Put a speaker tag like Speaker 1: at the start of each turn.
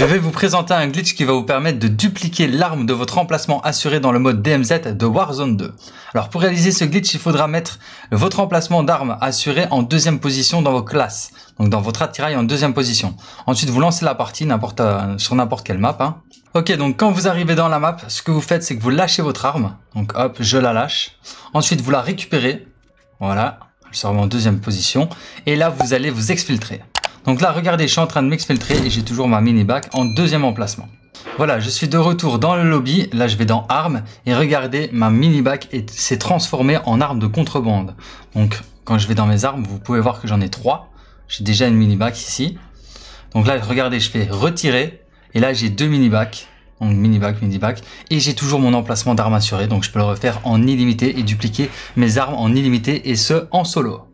Speaker 1: Je vais vous présenter un glitch qui va vous permettre de dupliquer l'arme de votre emplacement assuré dans le mode DMZ de Warzone 2. Alors pour réaliser ce glitch, il faudra mettre votre emplacement d'arme assuré en deuxième position dans vos classes. Donc dans votre attirail en deuxième position. Ensuite vous lancez la partie n'importe euh, sur n'importe quelle map. Hein. Ok donc quand vous arrivez dans la map, ce que vous faites c'est que vous lâchez votre arme. Donc hop, je la lâche. Ensuite vous la récupérez. Voilà, se remet en deuxième position. Et là vous allez vous exfiltrer. Donc là, regardez, je suis en train de m'exfiltrer et j'ai toujours ma mini-bac en deuxième emplacement. Voilà, je suis de retour dans le lobby. Là, je vais dans armes et regardez, ma mini-bac s'est transformée en arme de contrebande. Donc, quand je vais dans mes armes, vous pouvez voir que j'en ai trois. J'ai déjà une mini-bac ici. Donc là, regardez, je fais retirer et là, j'ai deux mini-bacs. Donc mini-bac, mini-bac. Et j'ai toujours mon emplacement d'armes assuré. Donc je peux le refaire en illimité et dupliquer mes armes en illimité et ce, en solo.